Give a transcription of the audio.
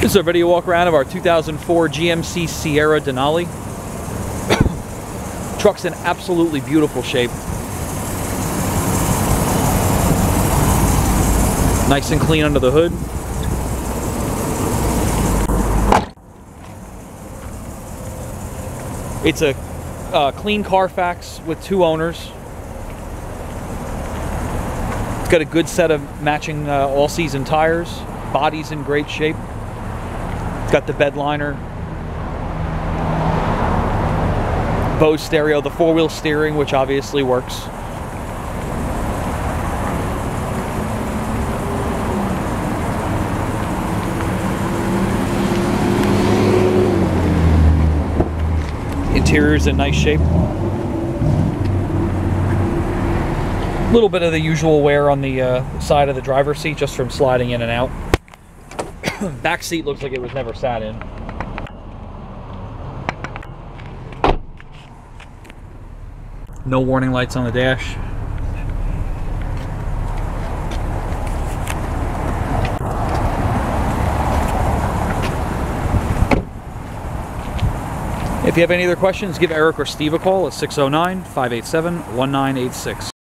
This is a video walk around of our 2004 GMC Sierra Denali. Truck's in absolutely beautiful shape. Nice and clean under the hood. It's a uh, clean Carfax with two owners. It's got a good set of matching uh, all-season tires. Body's in great shape. It's got the bed liner. Bose stereo, the four-wheel steering, which obviously works. Interior's in nice shape. A little bit of the usual wear on the uh, side of the driver's seat just from sliding in and out. Back seat looks like it was never sat in. No warning lights on the dash. If you have any other questions, give Eric or Steve a call at 609 587 1986.